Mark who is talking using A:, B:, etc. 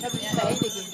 A: 他不赔的，给。